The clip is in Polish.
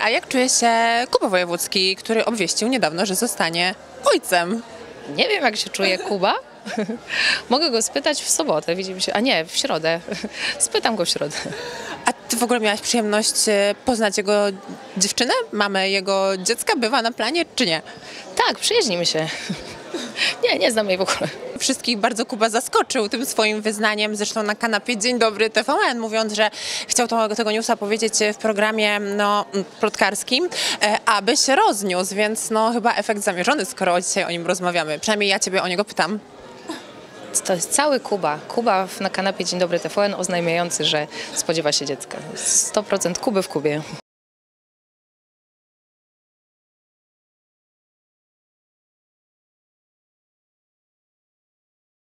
A jak czuje się Kuba Wojewódzki, który obwieścił niedawno, że zostanie ojcem? Nie wiem, jak się czuje Kuba. Mogę go spytać w sobotę, widzimy się, a nie, w środę. Spytam go w środę. A ty w ogóle miałaś przyjemność e, poznać jego dziewczynę, mamę jego dziecka? Bywa na planie, czy nie? Tak, przyjaźnimy się. Nie, nie znam jej w ogóle. Wszystkich bardzo Kuba zaskoczył tym swoim wyznaniem, zresztą na kanapie Dzień Dobry TVN, mówiąc, że chciał to, tego newsa powiedzieć w programie no, plotkarskim, e, aby się rozniósł, więc no chyba efekt zamierzony, skoro dzisiaj o nim rozmawiamy. Przynajmniej ja ciebie o niego pytam. To jest cały Kuba. Kuba na kanapie Dzień Dobry TVN oznajmiający, że spodziewa się dziecka. 100% Kuby w Kubie.